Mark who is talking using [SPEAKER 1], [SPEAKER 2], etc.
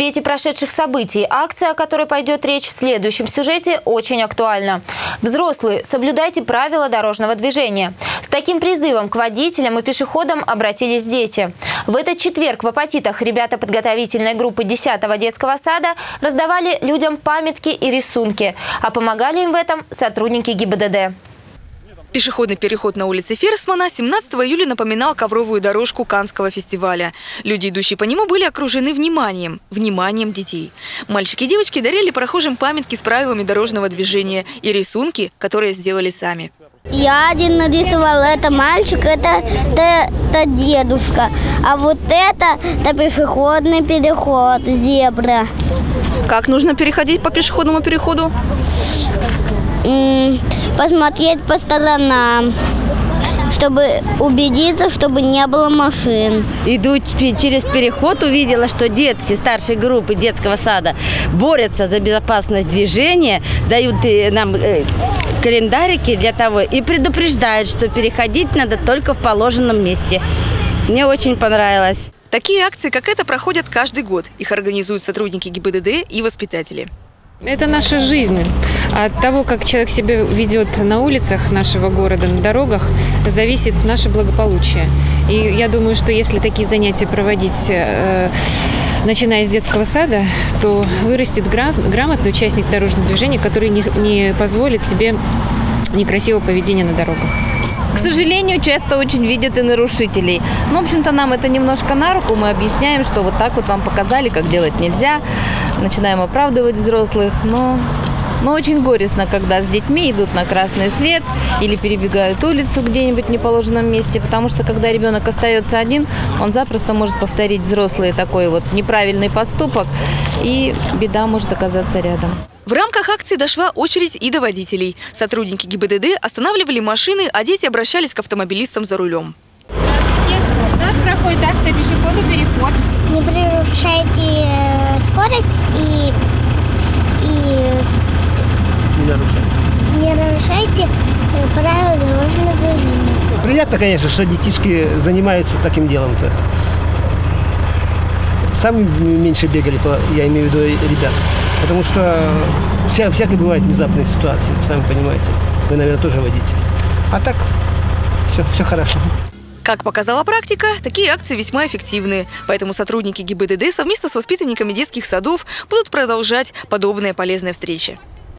[SPEAKER 1] свете прошедших событий акция, о которой пойдет речь в следующем сюжете, очень актуальна. Взрослые, соблюдайте правила дорожного движения. С таким призывом к водителям и пешеходам обратились дети. В этот четверг в Апатитах ребята подготовительной группы 10-го детского сада раздавали людям памятки и рисунки, а помогали им в этом сотрудники ГИБДД.
[SPEAKER 2] Пешеходный переход на улице Ферсмана 17 июля напоминал ковровую дорожку Канского фестиваля. Люди, идущие по нему, были окружены вниманием. Вниманием детей. Мальчики и девочки дарили прохожим памятки с правилами дорожного движения и рисунки, которые сделали сами.
[SPEAKER 3] Я один нарисовал, это мальчик, это, это, это дедушка. А вот это, это пешеходный переход, зебра.
[SPEAKER 2] Как нужно переходить по пешеходному переходу?
[SPEAKER 3] Посмотреть по сторонам, чтобы убедиться, чтобы не было машин.
[SPEAKER 4] Иду через переход, увидела, что детки старшей группы детского сада борются за безопасность движения, дают э, нам э, календарики для того и предупреждают, что переходить надо только в положенном месте. Мне очень понравилось.
[SPEAKER 2] Такие акции, как эта, проходят каждый год. Их организуют сотрудники ГИБДД и воспитатели.
[SPEAKER 5] Это наша жизнь. От того, как человек себя ведет на улицах нашего города, на дорогах, зависит наше благополучие. И я думаю, что если такие занятия проводить, э, начиная с детского сада, то вырастет грамотный участник дорожного движения, который не, не позволит себе некрасивого поведения на дорогах.
[SPEAKER 6] К сожалению, часто очень видят и нарушителей. Ну, в общем-то, нам это немножко на руку. Мы объясняем, что вот так вот вам показали, как делать нельзя. Начинаем оправдывать взрослых. Но но очень горестно, когда с детьми идут на красный свет или перебегают улицу где-нибудь в неположенном месте, потому что когда ребенок остается один, он запросто может повторить взрослый такой вот неправильный поступок, и беда может оказаться рядом.
[SPEAKER 2] В рамках акции дошла очередь и до водителей. Сотрудники ГИБДД останавливали машины, а дети обращались к автомобилистам за рулем.
[SPEAKER 7] У нас проходит акция пешеходу переход.
[SPEAKER 3] Не превышайте э, скорость и
[SPEAKER 8] не нарушайте.
[SPEAKER 3] Не нарушайте э, правила дорожного
[SPEAKER 8] Приятно, конечно, что детишки занимаются таким делом-то. Сами меньше бегали, я имею в виду ребят. Потому что вся, всякие бывают внезапные ситуации, сами понимаете. Вы, наверное, тоже водитель. А так, все, все хорошо.
[SPEAKER 2] Как показала практика, такие акции весьма эффективны. Поэтому сотрудники ГИБДД совместно с воспитанниками детских садов будут продолжать подобные полезные встречи.